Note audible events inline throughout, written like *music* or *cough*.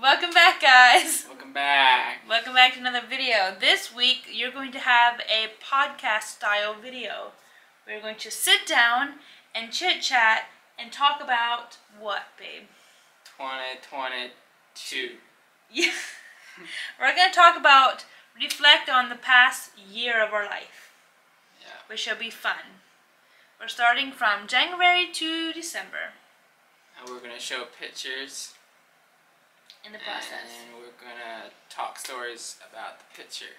Welcome back, guys. Welcome back. Welcome back to another video. This week, you're going to have a podcast style video. We're going to sit down and chit chat and talk about what, babe? 2022. Yeah. *laughs* We're going to talk about, reflect on the past year of our life, Yeah. which shall be fun. We're starting from January to December And we're gonna show pictures. In the process. And we're gonna talk stories about the picture.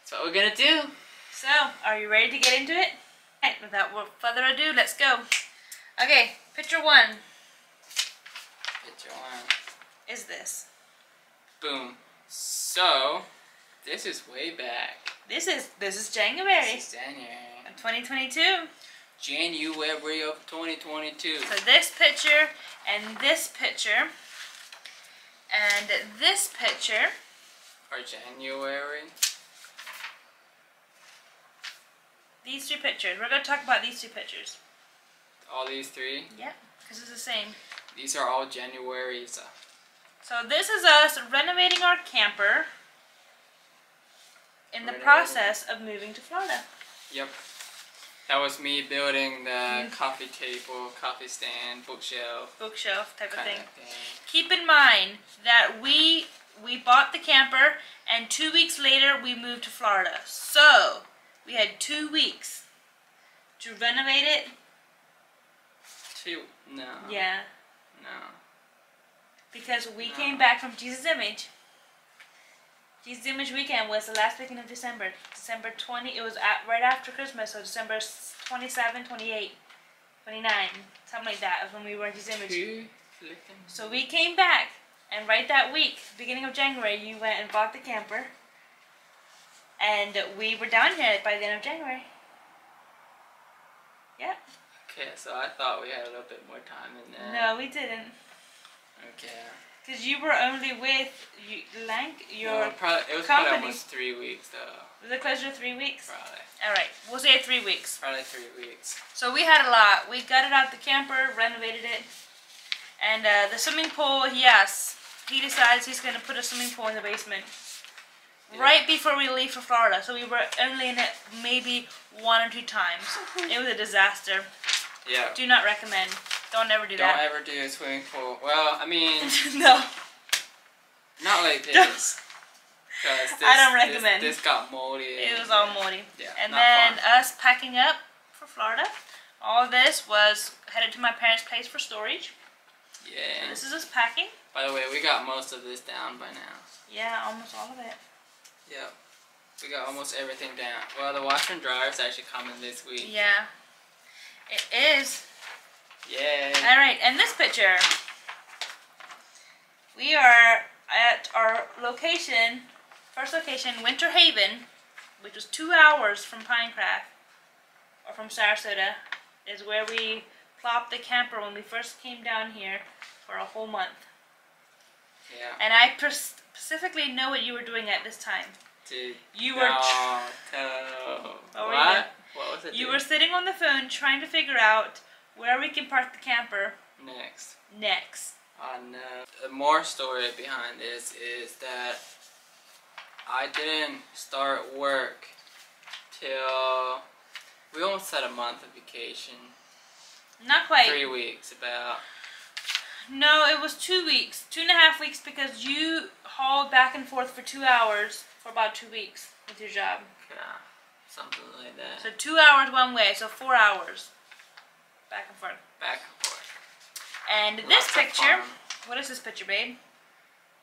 That's what we're gonna do. So, are you ready to get into it? Right, without further ado, let's go. Okay, picture one Picture one. is this. Boom. So, this is way back. This is this is January This is January. of 2022. January of 2022. So this picture and this picture and this picture Or January. these two pictures. We're going to talk about these two pictures. All these three. Yep, because it's the same. These are all Januaries. So this is us renovating our camper in the Renovating. process of moving to Florida. Yep. That was me building the coffee table, coffee stand, bookshelf Bookshelf type of thing. of thing. Keep in mind that we we bought the camper and two weeks later we moved to Florida. So we had two weeks to renovate it. Two. No. Yeah. No. Because we No. came back from Jesus Image. Jesus Image weekend was the last weekend of December. December 20, it was at, right after Christmas, so December 27, 28, 29, something like that was when we were in Jesus Image. So we came back, and right that week, beginning of January, you went and bought the camper. And we were down here by the end of January. Yep. Okay, so I thought we had a little bit more time in there. No, we didn't. Okay. Because you were only with you, Lank, your. no, probably, it was probably almost three weeks though. Was it closer to three weeks? Probably. Alright, we'll say three weeks. Probably three weeks. So we had a lot. We gutted out the camper, renovated it. And uh, the swimming pool, yes. He decides he's going to put a swimming pool in the basement. Yeah. Right before we leave for Florida. So we were only in it maybe one or two times. *laughs* it was a disaster. Yeah. Do not recommend. Don't ever do that. Don't ever do a swimming pool. Well, I mean, *laughs* no. not like *laughs* this. 'Cause this *laughs* I don't recommend. This, got moldy. It was all moldy. Yeah. And then fun. us packing up for Florida. All this was headed to my parents' place for storage. Yeah. This is us packing. By the way, we got most of this down by now. Yeah, almost all of it. Yep. We got almost everything down. Well, the washer and dryer is actually coming this week. Yeah. It is. Yay. Alright, and this picture. We are at our location, first location, Winter Haven, which was two hours from Pinecraft, or from Sarasota, is where we plopped the camper when we first came down here for a whole month. Yeah. And I specifically know what you were doing at this time. Dude. You were. No, no. What What? What was it? You doing? were sitting on the phone trying to figure out where we can park the camper next. next. Oh no. The more story behind this is that I didn't start work till we almost had a month of vacation. Not quite. Three weeks about. No, it was two weeks. Two and a half weeks because you hauled back and forth for two hours for about two weeks with your job. Yeah, something like that. So two hours one way, so four hours back and forth. Back and forth. And this Lots of picture, what is this picture, babe?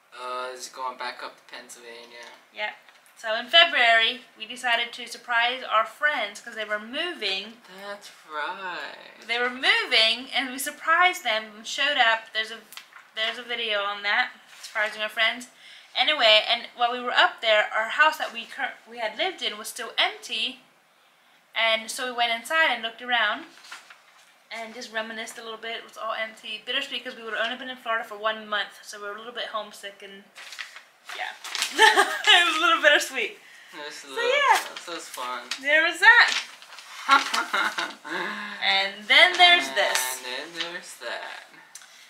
Uh, this is going back up to Pennsylvania. Yeah. So in February, we decided to surprise our friends because they were moving. That's right. They were moving, and we surprised them. and Showed up. There's a there's a video on that surprising our friends. Anyway, and while we were up there, our house that we cur- we had lived in was still empty, and so we went inside and looked around, and just reminisced a little bit. It was all empty, bittersweet because we would have only been in Florida for one month, so we were a little bit homesick and yeah, *laughs* it was a little bittersweet. This is So, yeah. This is fun. There was that, *laughs* and then there's and this. then there's that.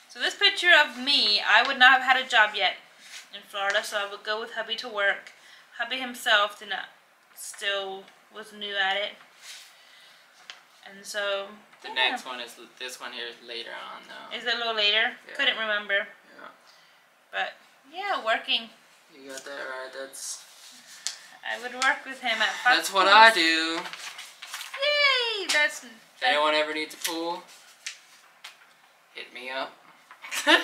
So this picture of me, I would not have had a job yet in Florida, so I would go with hubby to work. Hubby himself did not, still was new at it. And so The yeah. next one is this one here is later on though. is it a little later? Yeah. Couldn't remember, yeah. but yeah, working. You got that right. That's I would work with him at Fox that's what. I do. Yay! That's If anyone ever needs a pool, hit me up. *laughs* yay!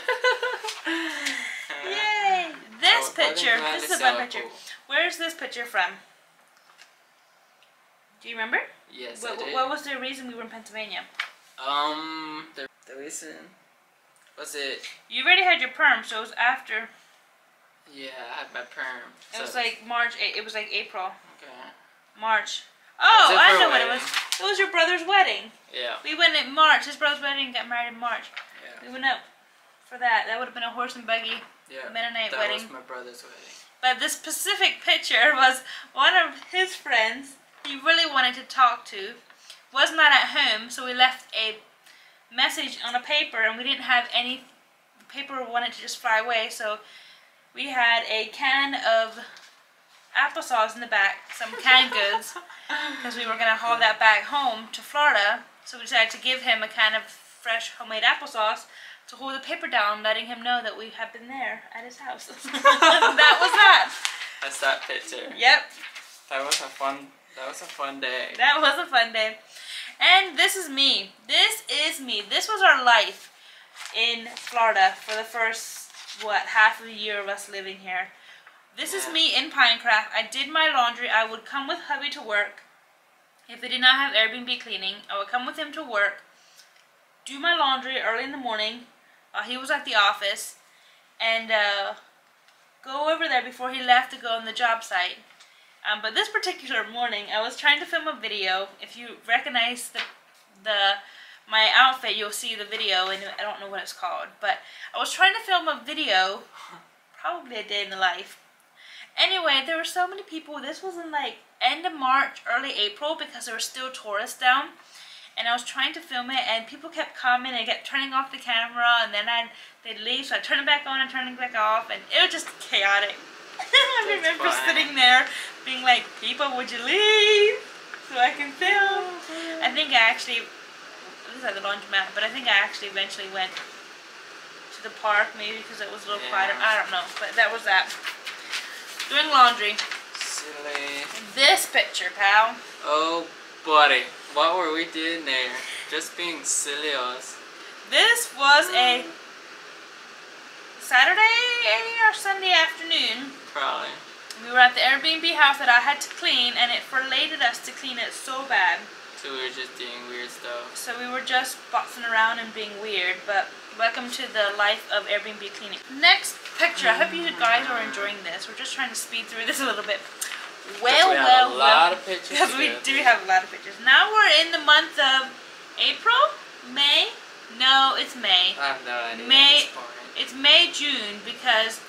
This *laughs* I would more than picture. This is a fun picture. Where's this picture from? Do you remember? Yes, what, I did. what was the reason we were in Pennsylvania? Um, the, the reason was it? You already had your perm, so it was after. Yeah, I had my perm. It so- was like March. It was like April, okay. March. Oh, I for a know what it was. It was your brother's wedding. Yeah, We went in March. His brother's wedding got married in March. yeah, We went up for that. That would have been a horse and buggy yeah. Mennonite that wedding. That was my brother's wedding. But this specific picture *laughs* was one of his friends he really wanted to talk to. Was not at home, so we left a message on a paper and we didn't have any the paper wanted to just fly away, so we had a can of applesauce in the back, some canned goods, *laughs* because we were gonna haul that back home to Florida. So we decided to give him a can of fresh homemade applesauce to hold the paper down, letting him know that we had been there at his house. *laughs* that was that. That's that picture. Yep, That was a fun. That was a fun day. that was a fun day. And this is me. This is me. This was our life in Florida for the first, what, half of the year of us living here. This is me in Pinecraft. I did my laundry. I would come with hubby to work. If they did not have Airbnb cleaning, I would come with him to work, do my laundry early in the morning while he was at the office, and uh, go over there before he left to go on the job site. Um, but this particular morning, I was trying to film a video. If you recognize the the my outfit, you'll see the video, and I don't know what it's called. But I was trying to film a video, probably a day in the life. Anyway, there were so many people. This was in like end of March, early April, because there were still tourists down. And I was trying to film it, and people kept coming and kept turning off the camera, and then I they'd leave, so I'd turn it back on and turn it back off, and it was just chaotic. *laughs* I That's remember sitting there, being like, "People, would you leave so I can film?" I think I actually this is at the laundromat, but I think I actually eventually went to the park, maybe because it was a little Yeah. quieter. I don't know, but that was that. Doing laundry. Silly. This picture, pal. Oh, buddy, what were we doing there? Just being silly us. This was a mm. Saturday or Sunday afternoon. Probably. We were at the Airbnb house that I had to clean, and it related us to clean it so bad. So we were just doing weird stuff. So we were just boxing around and being weird, but welcome to the life of Airbnb cleaning. Next picture, I hope you guys are enjoying this. We're just trying to speed through this a little bit. Well, we have well, a well. lot of pictures. Because *laughs* we do have a lot of pictures. Now we're in the month of April? May? No, it's May. I have no idea. May- At this point. It's May, June because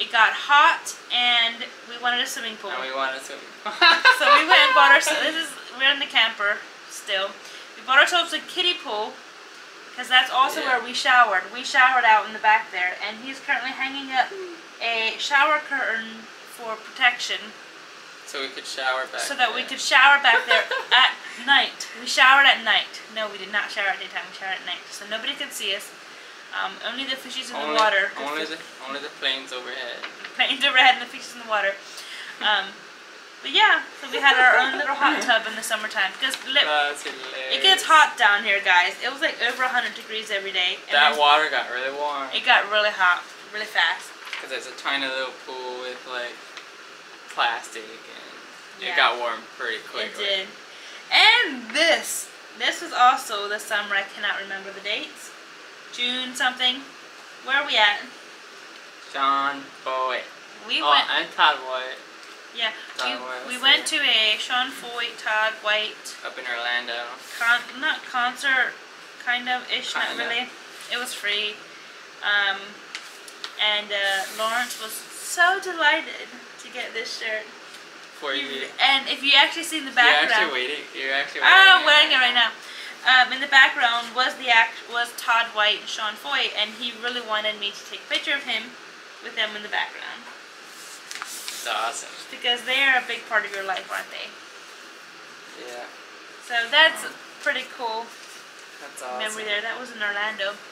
it got hot and we wanted a swimming pool. And we wanted to. *laughs* So we went and bought ourselves. This is we're in the camper still. We bought ourselves a kiddie pool because that's also Yeah. where we showered. We showered out in the back there, and he's currently hanging up a shower curtain for protection So we could shower back. so that we could shower back there *laughs* at night. We showered at night. No, we did not shower at daytime. We showered at night, so nobody could see us. Um, only the fishes in only, the water. Only the only the planes overhead. planes overhead and the fishes in the water. Um, but yeah, so we had our own little hot tub in the summertime because it gets hot down here, guys. It was like over 100 degrees every day. And That water got really warm It got really hot, really fast. because it's a tiny little pool with like plastic and Yeah. it got warm pretty It quickly. did. And this, this was also the summer. I cannot remember the dates. June something. Where are we at? Sean Feucht. We oh, went. and Todd White Yeah, Todd White we, we went to a Sean Feucht, Todd White up in Orlando. con- not concert, kind of ish, not really. It was free. Um, and uh, Lawrence was so delighted to get this shirt. For you, You- and if you actually see in the you're actually background, waiting. You're actually. waiting. I'm wearing it right now. Um, in the background was the act was Todd White and Sean Feucht, and he really wanted me to take a picture of him with them in the background It's awesome. because they are a big part of your life, aren't they? Yeah. So that's pretty cool That's awesome. memory there. That was in Orlando. *laughs*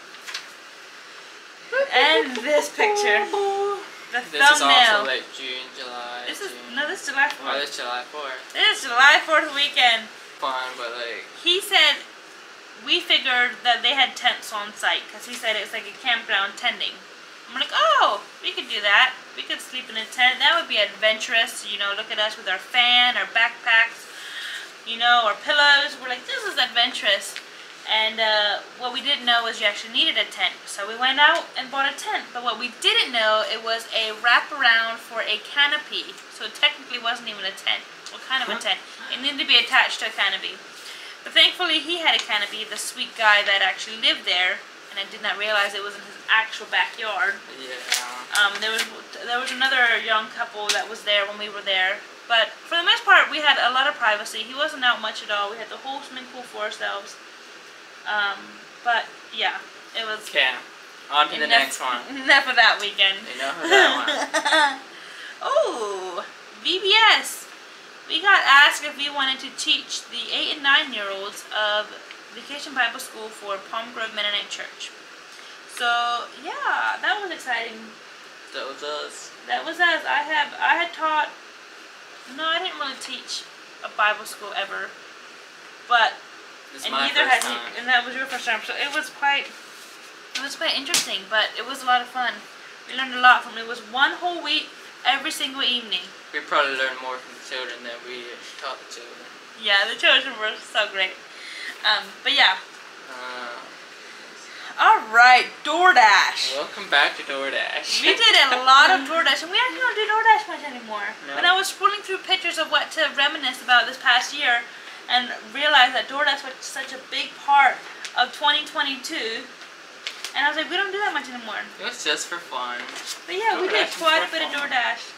And this picture, the This is also thumbnail. like June, July. This is June. no, this is July Oh, 4th. this July 4th. This is July 4th weekend. Fun, but like, He said we figured that they had tents on site because he said it's like a campground tending. I'm like, oh, we could do that. We could sleep in a tent. That would be adventurous. You know, look at us with our fan, our backpacks, you know, our pillows. We're like, this is adventurous. And uh, what we didn't know was you actually needed a tent. So we went out and bought a tent. But what we didn't know, it was a wraparound for a canopy. So it technically wasn't even a tent. What kind of a tent? It needed to be attached to a canopy. But thankfully he had a canopy, the sweet guy that actually lived there. And I did not realize it was in his actual backyard. yeah. Um, there was there was another young couple that was there when we were there, but for the most part, we had a lot of privacy. He wasn't out much at all. We had the whole swimming pool for ourselves. Um, but yeah, it was Okay. On to the next one. *laughs* Enough of that weekend. You know who that *laughs* oh, VBS. We got asked if we wanted to teach the eight and nine year olds of Vacation Bible School for Palm Grove Mennonite Church. So yeah, that was exciting. That was us. That was us. I have I had taught. No, I didn't really teach a Bible school ever, but is and neither has time. and that was your first time. So it was quite, it was quite interesting, but it was a lot of fun. We learned a lot from it. It was one whole week, every single evening. We probably learned more from the children than we taught the children. Yeah, the children were so great. Um, but yeah. Uh, All right, DoorDash. welcome back to DoorDash. We did a *laughs* lot of DoorDash, and we actually don't do DoorDash much anymore. No. When I was scrolling through pictures of what to reminisce about this past year, and realized that DoorDash was such a big part of 2022, and I was like, we don't do that much anymore. It was just for fun. But yeah, we did quite a bit of. DoorDash.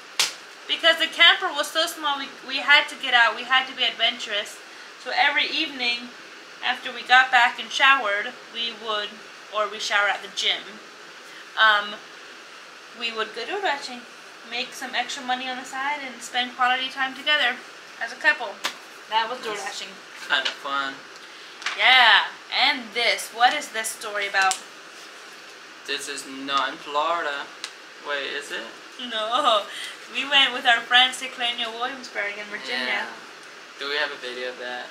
Because the camper was so small, we, we had to get out, we had to be adventurous. So every evening, after we got back and showered, we would, or we shower at the gym, um, we would go door dashing, make some extra money on the side, and spend quality time together as a couple. That was door dashing. Kind of fun. Yeah, and this. What is this story about? This is not in Florida. Wait, is it? No, we went with our friends to Colonial Williamsburg in Virginia. Yeah. Do we have a video of that?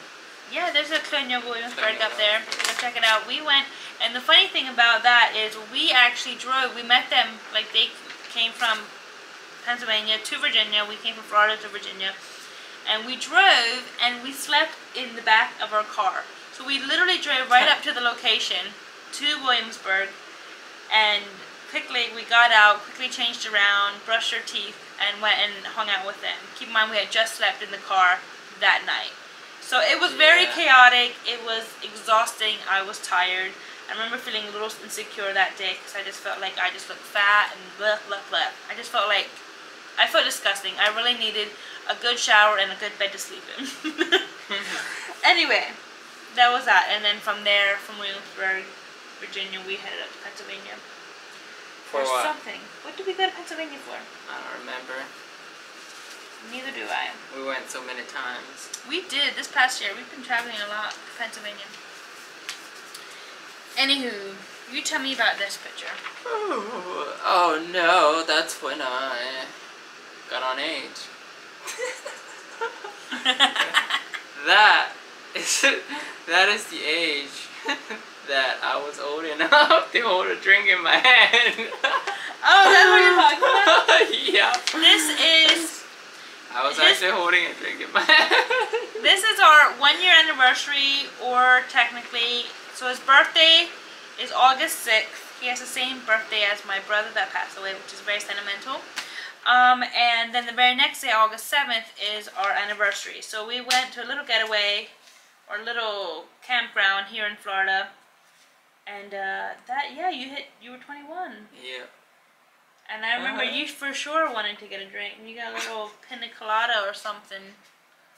Yeah, there's a Colonial Williamsburg up there. Go check it out. We went, and the funny thing about that is we actually drove. We met them, like they came from Pennsylvania to Virginia. We came from Florida to Virginia. And we drove, and we slept in the back of our car. So we literally drove right up to the location, to Williamsburg, and quickly we got out, quickly changed around, brushed our teeth, and went and hung out with them. Keep in mind we had just slept in the car that night. So it was very Yeah. chaotic. It was exhausting. I was tired. I remember feeling a little insecure that day because I just felt like I just looked fat and blah blah blah. I just felt like I felt disgusting. I really needed a good shower and a good bed to sleep in. *laughs* *laughs* anyway, that was that. And then from there, from Williamsburg, Virginia, we headed up to Pennsylvania For what? something. What did we go to Pennsylvania for? I don't remember. Neither do I. We went so many times. We did this past year. We've been traveling a lot to Pennsylvania. Anywho, you tell me about this picture. Oh, oh no, that's when I got on age. *laughs* *laughs* that is *laughs* that is the age that I was old enough to hold a drink in my hand. *laughs* Oh, that's what you're talking about? *laughs* yeah. This is I was This- actually holding a drink in my hand. *laughs* this is our one year anniversary, or technically, so his birthday is August sixth. He has the same birthday as my brother that passed away, which is very sentimental. Um, and then the very next day, August seventh, is our anniversary. So we went to a little getaway, or little campground here in Florida. And uh, that, yeah, you hit, you were 21. yeah. And I remember Uh-huh. you for sure wanted to get a drink. and You got a little *laughs* pina colada or something,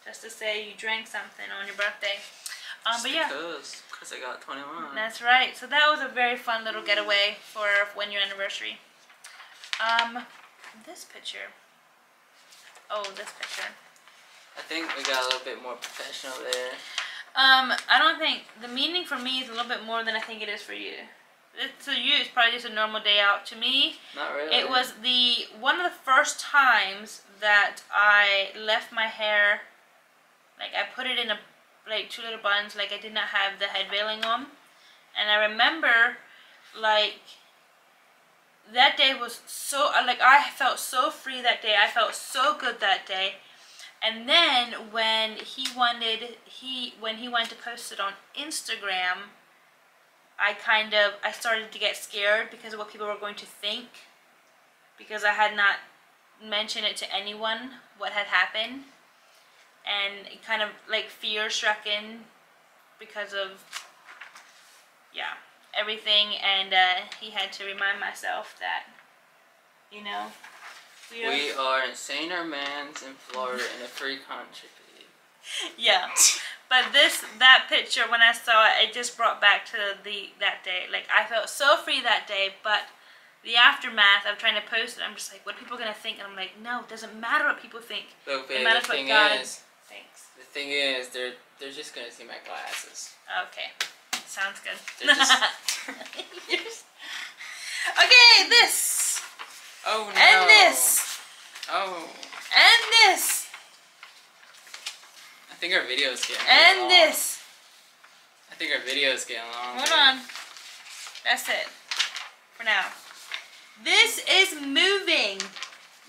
just to say you drank something on your birthday. Um, but yeah, Because, Cause I got 21. That's right. So that was a very fun little getaway for one year anniversary. Um, this picture. Oh, this picture. I think we got a little bit more professional there. Um, I don't think the meaning for me is a little bit more than I think it is for you. It, to you, it's probably just a normal day out. To me, Not really. it was the one of the first times that I left my hair. Like I put it in a like two little buns. Like I did not have the head veiling on, and I remember like that day was so like I felt so free that day. I felt so good that day. And then when he wanted he when he went to post it on Instagram, I kind of I started to get scared because of what people were going to think because I had not mentioned it to anyone what had happened. And kind of like fear struck in because of yeah everything. And uh, he had to remind myself that you know we are, we are insane our mans in Florida in a free country. yeah. But this that picture when i saw it it just brought back to the that day. Like i felt so free that day but the aftermath of trying to post it i'm just like what are people gonna think? And i'm like no it doesn't matter what people think. Look, It matters the what thing God is, thinks. the thing is, they're they're just gonna see my glasses. okay. Sounds good. Just- *laughs* okay this Oh no. and this Oh, and this I think our video's getting. and long. this I think our video's getting long. Hold on. That's it. For now. This is moving,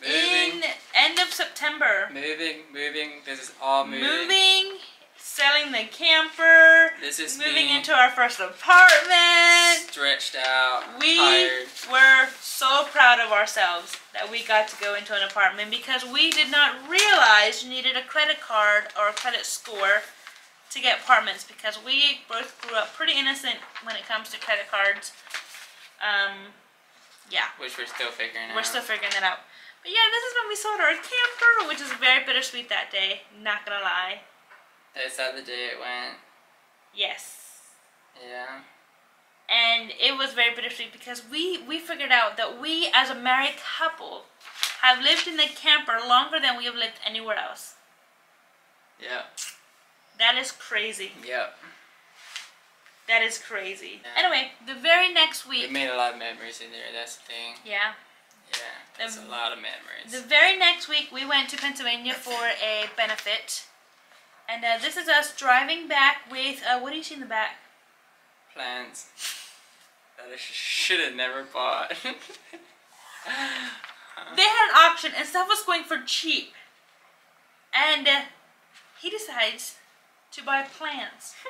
Moving, in end of September. moving, moving. This is all moving. Moving, selling the camper, This is moving into our first apartment. stretched out, We tired. were so proud of ourselves that we got to go into an apartment because we did not realize you needed a credit card or a credit score to get apartments because we both grew up pretty innocent when it comes to credit cards. Um, yeah, Which we're still figuring out. we're still figuring that out. But yeah, this is when we sold our camper, which is very bittersweet that day. Not gonna lie. Is that the day it went? Yes. Yeah. and it was very bittersweet because we we figured out that we as a married couple have lived in the camper longer than we have lived anywhere else Yeah. that is crazy Yep. that is crazy Yeah. anyway the very next week... We made a lot of memories in there. That's the thing. yeah Yeah. That's Um, a lot of memories. the very next week we went to pennsylvania for a benefit and uh, this is us driving back with uh, what do you see in the back Plants that I sh- should have never bought. *laughs* they had an auction and stuff was going for cheap and uh, he decides to buy plants *laughs*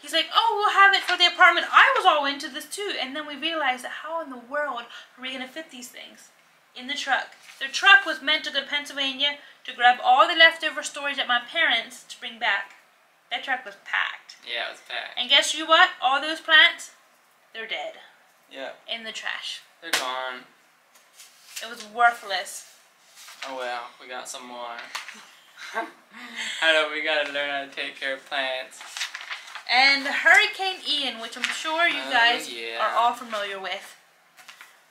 He's like, oh, we'll have it for the apartment. I was all into this too. And then we realized that how in the world are we going to fit these things in the truck? The truck was meant to go to Pennsylvania to grab all the leftover storage at my parents' to bring back. That truck was packed. yeah, it was packed. And guess you what? All those plants, they're dead Yeah, in the trash. they're gone. It was worthless. Oh well, we got some more. *laughs* I know we gotta learn how to take care of plants. And Hurricane Ian, which I'm sure you Oh, guys yeah. are all familiar with,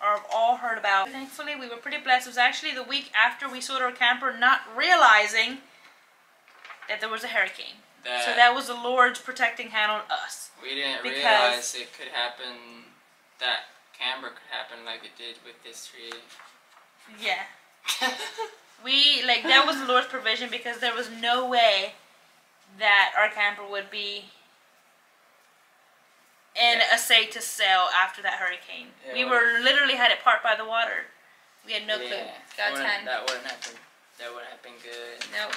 or have all heard about. Thankfully, we were pretty blessed. It was actually the week after we sold our camper, not realizing that there was a hurricane. That, So that was the Lord's protecting hand on us. we didn't realize it could happen. That camber could happen like it did with this tree. Yeah. *laughs* We, like, that was the Lord's provision because there was no way that our camper would be in Yeah. a state to sell after that hurricane. Yeah, we what were literally had it parked by the water. We had no clue. yeah, that God's wouldn't, hand. that wouldn't happen. That wouldn't have been good. No.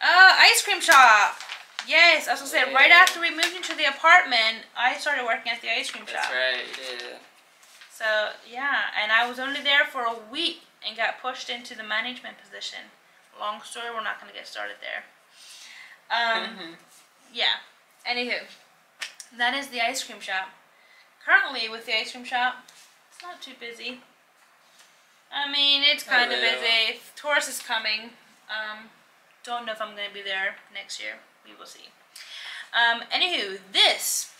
Uh, ice cream shop. Yes, I was gonna say right after we moved into the apartment, I started working at the ice cream That's shop. That's right, you did. So yeah, and I was only there for a week and got pushed into the management position. Long story, we're not gonna get started there. Um, *laughs* yeah. Anywho, that is the ice cream shop. Currently, with the ice cream shop, it's not too busy. I mean, it's kind of busy. Taurus is coming. Um, don't know if I'm gonna be there next year. We will see. Um, anywho, this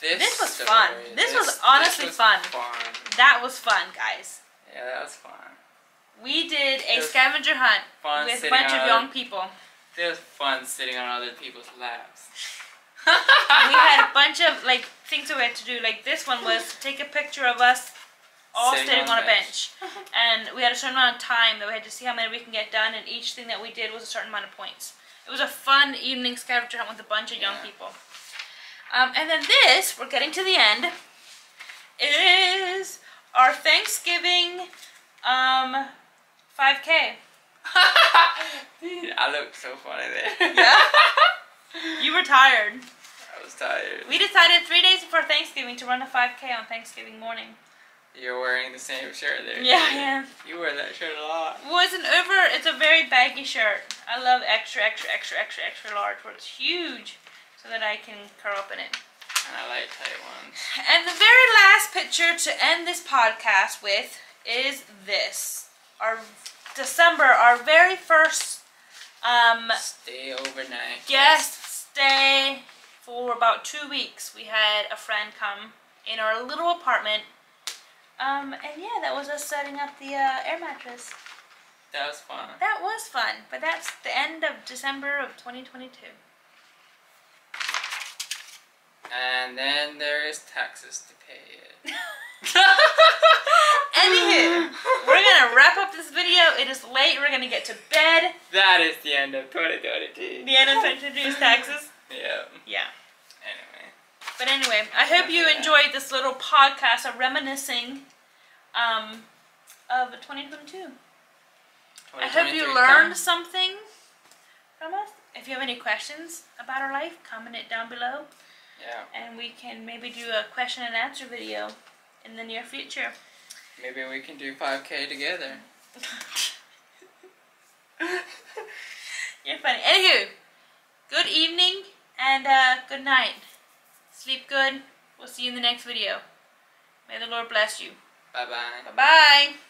This, This was story- fun. This was honestly was fun. fun. that was fun, guys. Yeah, that was fun. We did a scavenger hunt with a bunch of young people. It was fun sitting on other people's laps. We had a bunch of like things that we had to do. Like this one was take a picture of us all Sitting sitting, on on, a a bench, *laughs* and we had a certain amount of time that we had to see how many we can get done, and each thing that we did was a certain amount of points. It was a fun evening scavenger hunt with a bunch of young people. Um, and then this, we're getting to the end, is our Thanksgiving um, 5K. *laughs* Dude, I looked so funny there. Yeah? *laughs* You were tired. Was tired. We decided three days before Thanksgiving to run a 5K on Thanksgiving morning. You're wearing the same shirt there. Yeah. I am. You wear that shirt a lot. Well, it's an over. It's a very baggy shirt. I love extra, extra, extra, extra, extra large, where it's huge, so that I can curl up in it. And I like tight ones. And the very last picture to end this podcast with is this. Our December, our very first um, Stay overnight. guest stay for about two weeks. We had a friend come in our little apartment. Um, and yeah, that was us setting up the uh, air mattress. That was fun. That was fun, but that's the end of December of 2022. And then there is taxes to pay it. *laughs* *laughs* Anywho, we're gonna wrap up this video. It is late. We're gonna get to bed. That is the end of 2022. The end of 2022 is taxes. Yeah. Yeah. Anyway. But anyway, I hope you enjoyed this little podcast of reminiscing um, of 2022. I hope you learned something from us. If you have any questions about our life, comment it down below, Yeah. and we can maybe do a question and answer video in the near future. Maybe we can do 5K together. *laughs* You're funny. Anywho, good evening and uh, good night. Sleep good. We'll see you in the next video. May the Lord bless you. Bye bye. Bye bye.